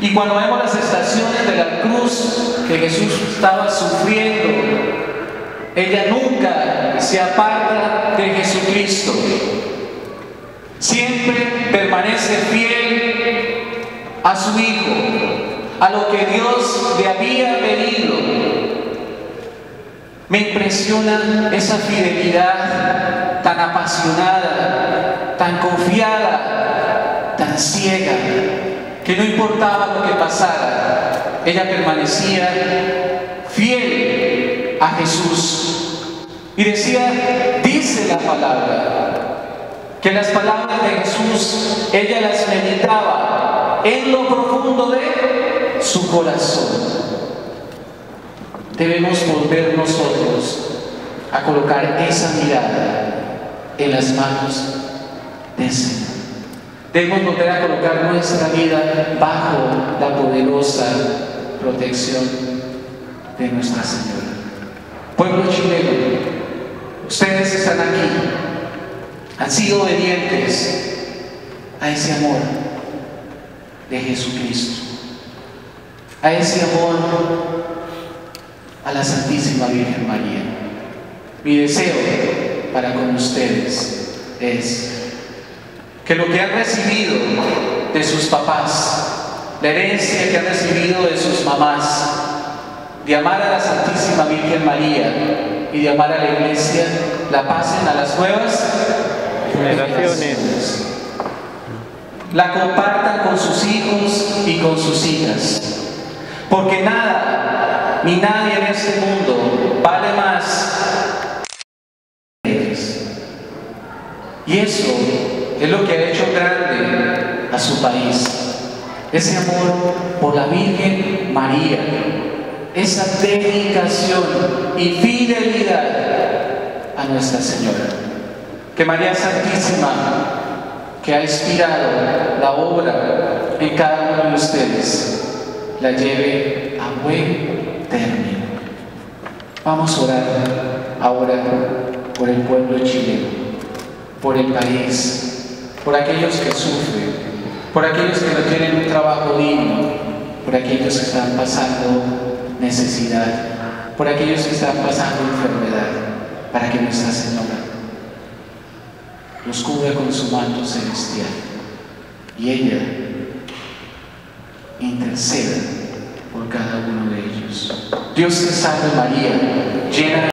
Y cuando vemos las estaciones de la cruz que Jesús estaba sufriendo, ella nunca se aparta de Jesucristo. Siempre permanece fiel a su Hijo, a lo que Dios le había pedido. Me impresiona esa fidelidad tan apasionada, tan confiada, tan ciega, que no importaba lo que pasara, ella permanecía fiel a Jesús. Y decía, dice la palabra, que las palabras de Jesús ella las meditaba en lo profundo de su corazón. Debemos volver nosotros a colocar esa mirada en las manos del Señor. Debemos volver a colocar nuestra vida bajo la poderosa protección de Nuestra Señora. Pueblo chileno, ustedes están aquí, han sido obedientes a ese amor de Jesucristo, a ese amor a la Santísima Virgen María. Mi deseo para con ustedes es que lo que han recibido de sus papás, la herencia que han recibido de sus mamás, de amar a la Santísima Virgen María y de amar a la Iglesia, la pasen a las nuevas generaciones. La compartan con sus hijos y con sus hijas. Porque nada, ni nadie en este mundo vale más. Y eso es lo que ha hecho grande a su país. Ese amor por la Virgen María, esa dedicación y fidelidad a Nuestra Señora. Que María Santísima, que ha inspirado la obra en cada uno de ustedes, la lleve a buen término. Vamos a orar ahora por el pueblo chileno, por el país, por aquellos que sufren, por aquellos que no tienen un trabajo digno, por aquellos que están pasando necesidad, por aquellos que están pasando enfermedad, para que Nuestra Señora los cubra con su manto celestial y ella interceda por cada uno de ellos. Dios te salve María, llena